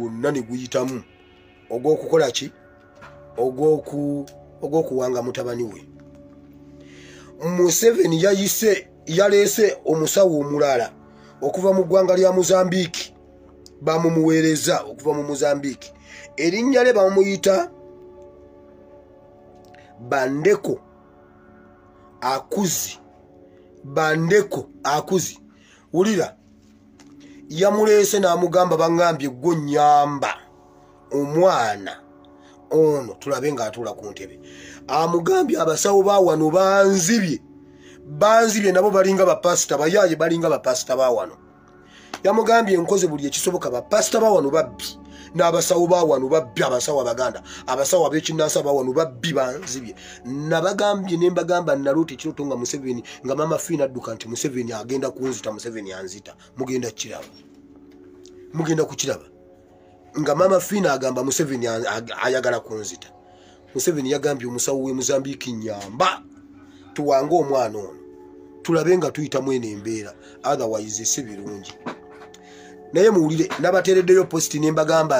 gwonna ne guyitamu. Ogw'okukola ki? Ogw'okuwanga mutabani we. Museveni yayise yaleese omusawo omulala okuva mu ggwanga lya mozambiiki bamumuweereza okuva mu mozambiiki erinnya lye bamuyita bandeko akuzi. Bandeko akuzi. Wulira yamuleese n'amugamba baŋŋambye gwo nyamba omwana. Ono tulabe ng'atuula ku ntebe. Amugambye abasawo ba wano banzibye. Banzibye nabo balinga bapasita bayaaye balinga bapasita ba wano. Yamugambye nkoze buli ekisoboka bapasita ba wano babbi n'abasawo ba wano babbi abasawo abaganda abasawo ab'ekinnansi ba wano babbi banzibye. Nabagambye ne mbagamba naloota ekiroto nga museveni nga mama fiina adduka nti museveni agenda kunzita museveni anzita mugenda kukiraba mugenda kukiraba. Nga mama fiina agamba museveni ayagala kunzita. Museveni yagambye omusawo we muzambiiki nyamba tuwange omwana ono. Tulabe nga tuyitamu eno embeera otherwise si birungi. Naye muwulire nabateereddeyo positi ne mbagamba